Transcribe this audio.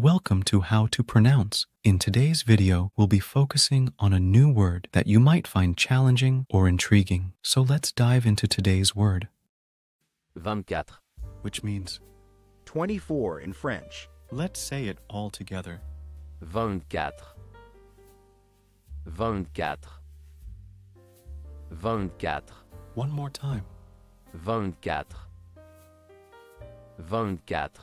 Welcome to How to Pronounce. In today's video, we'll be focusing on a new word that you might find challenging or intriguing. So let's dive into today's word, vingt-quatre, which means 24 in French. let's say it all together. vingt-quatre, vingt-quatre, vingt-quatre, One more time. vingt-quatre, vingt-quatre,